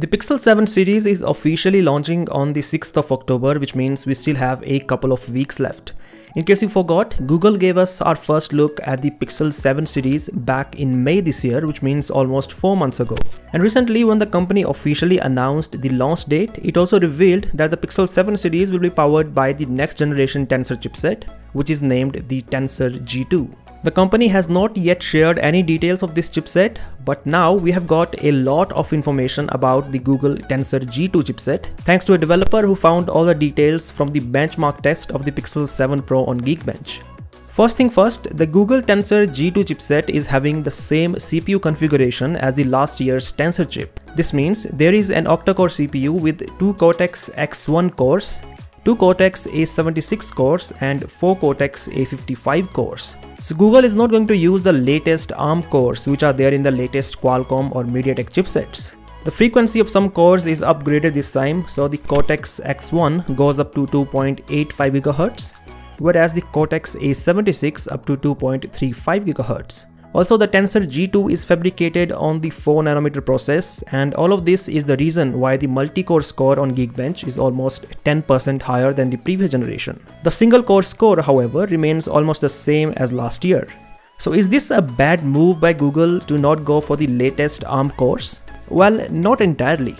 The Pixel 7 series is officially launching on the 6th of October, which means we still have a couple of weeks left. In case you forgot, Google gave us our first look at the Pixel 7 series back in May this year, which means almost 4 months ago. And recently when the company officially announced the launch date, it also revealed that the Pixel 7 series will be powered by the next generation Tensor chipset, which is named the Tensor G2. The company has not yet shared any details of this chipset, but now we have got a lot of information about the Google Tensor G2 chipset thanks to a developer who found all the details from the benchmark test of the Pixel 7 Pro on Geekbench. First thing first, the Google Tensor G2 chipset is having the same CPU configuration as the last year's Tensor chip. This means there is an octa-core CPU with two Cortex X1 cores, two Cortex A76 cores and four Cortex A55 cores. So Google is not going to use the latest ARM cores which are there in the latest Qualcomm or MediaTek chipsets. The frequency of some cores is upgraded this time, so the Cortex X1 goes up to 2.85 GHz, whereas the Cortex A76 up to 2.35 GHz. Also the Tensor G2 is fabricated on the 4nm process and all of this is the reason why the multi-core score on Geekbench is almost 10% higher than the previous generation. The single core score however remains almost the same as last year. So is this a bad move by Google to not go for the latest ARM cores? Well, not entirely.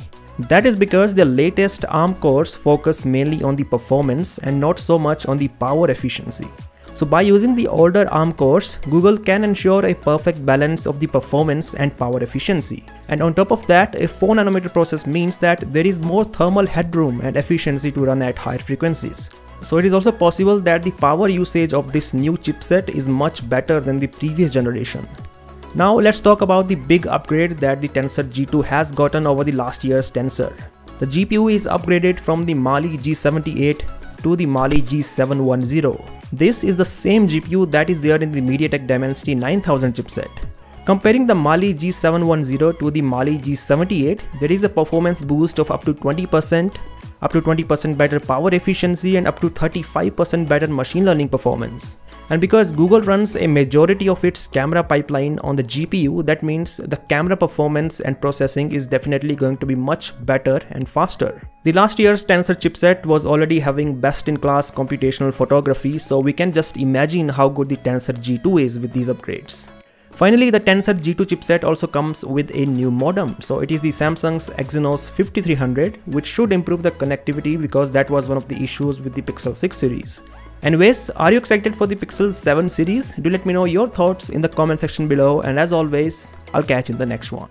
That is because the latest ARM cores focus mainly on the performance and not so much on the power efficiency. So by using the older ARM cores, Google can ensure a perfect balance of the performance and power efficiency. And on top of that, a 4nm process means that there is more thermal headroom and efficiency to run at higher frequencies. So it is also possible that the power usage of this new chipset is much better than the previous generation. Now let's talk about the big upgrade that the Tensor G2 has gotten over the last year's Tensor. The GPU is upgraded from the Mali G78 to the Mali G710. This is the same GPU that is there in the MediaTek Dimensity 9000 chipset. Comparing the Mali G710 to the Mali G78, there is a performance boost of up to 20%, up to 20% better power efficiency and up to 35% better machine learning performance. And because Google runs a majority of its camera pipeline on the GPU, that means the camera performance and processing is definitely going to be much better and faster. The last year's Tensor chipset was already having best-in-class computational photography, so we can just imagine how good the Tensor G2 is with these upgrades. Finally, the Tensor G2 chipset also comes with a new modem. So it is the Samsung's Exynos 5300, which should improve the connectivity because that was one of the issues with the Pixel 6 series. Anyways, are you excited for the Pixel 7 series? Do let me know your thoughts in the comment section below and as always, I'll catch you in the next one.